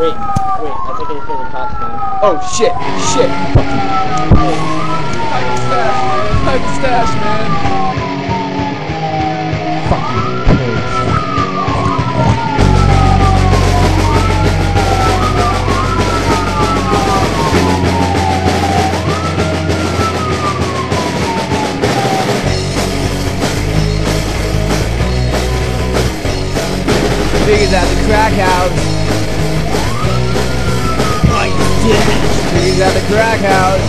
Oh shit, shit. Hide the stash, man. Hide the stash, man. Figures out the crack house. Figures out the crack house.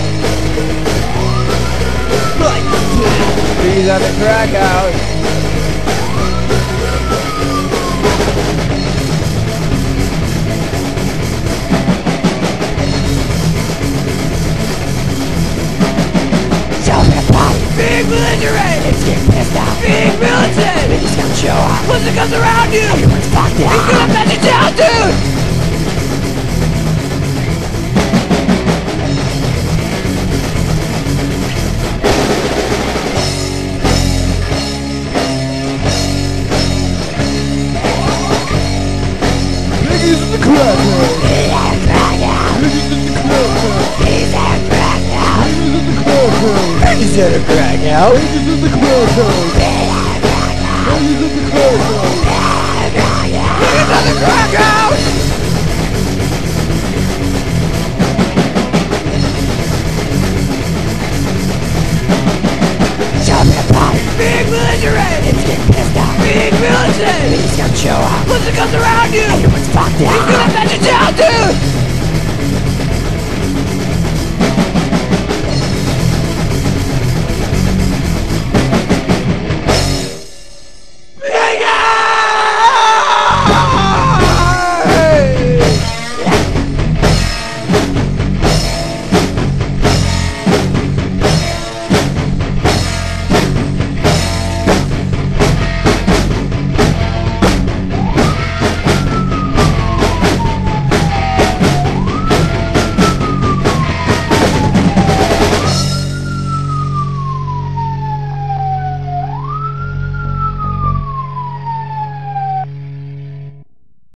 Figures out the crack house. Big belligerent! It's getting pissed off. Big militant! He's gonna show up. Once it comes around you! Figures in the crack house. He's in the crack house. He's in the crack house. He's in a crack out! Figures in the crack house. Figures in the crack house. He's in the! Show me a. Big belligerent! It's getting pissed off. Big militant! He's gonna show up. Once it comes around you! Everyone's fucked up. He's gonna mess it down, dude!